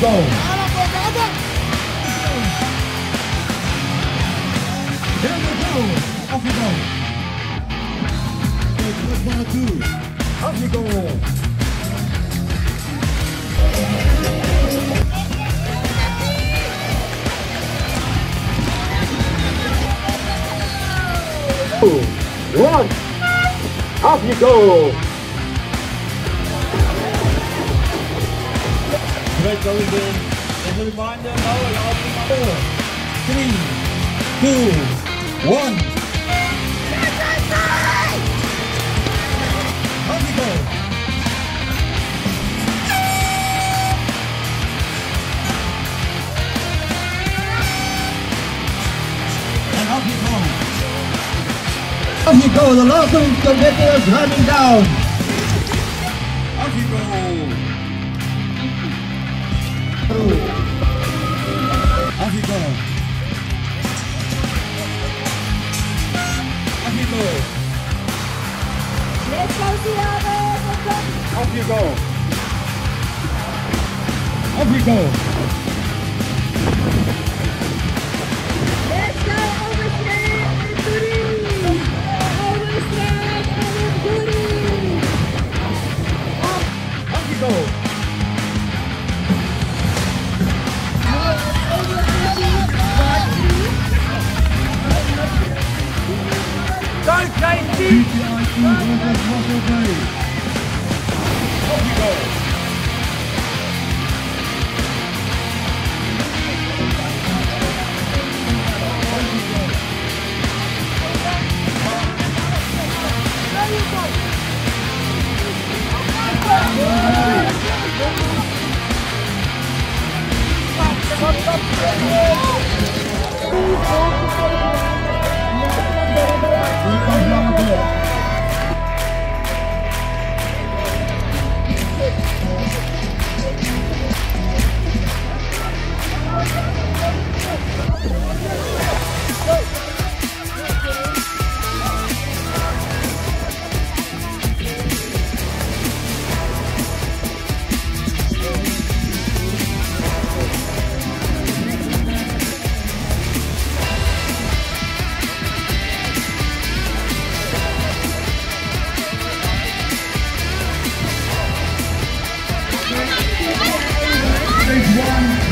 go. There we go. Off you go. Good one, two. Off you go. Two, one. Off you go. Great going in. As a reminder, oh, now allow me four, three, two, one. Off you go. And off you go. Off you go. The last of the competitors running down. Off you go. Through. Off you go. Off you go. Let's go, go! Off you go. Off you go. Let's go, Overstand and Goody! Overstand and Goody! Off you go. Bay. Off you go.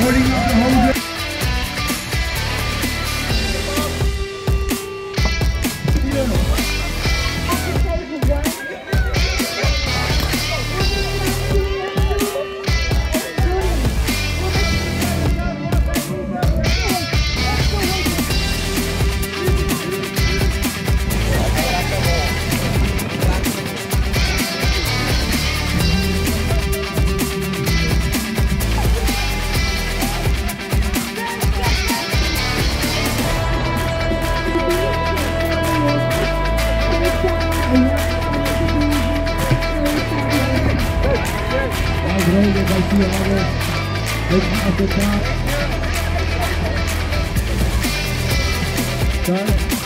Holding up the By Tiago. Looking at the top. Start.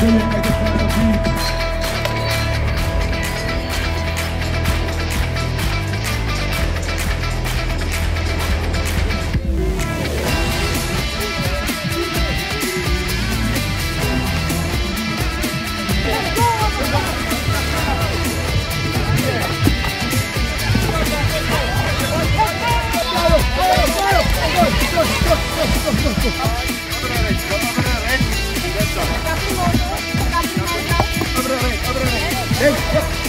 First Hey,